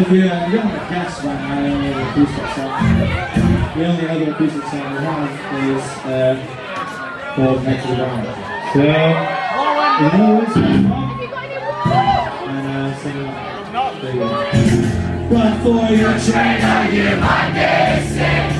Don't uh, only have an acoustic song. The only other acoustic song we have is uh, called Head to the Ground. So, you know what's going on? And uh, singing. There you go. But for your trainer, you my get.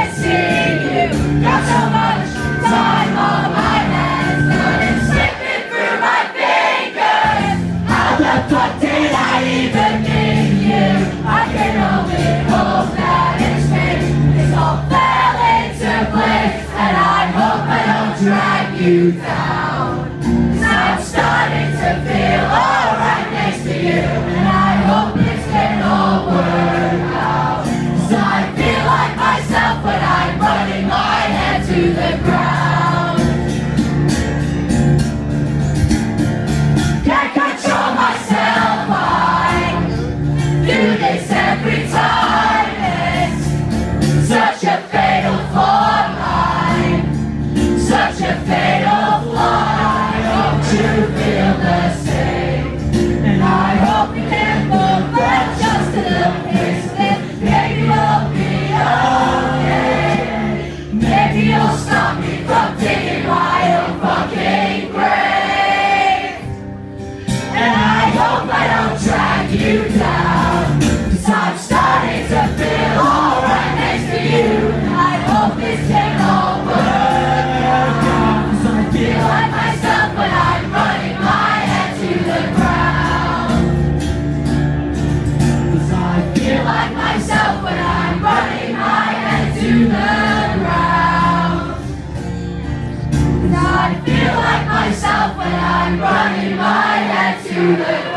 you down. Cause I'm starting to feel Running my head to the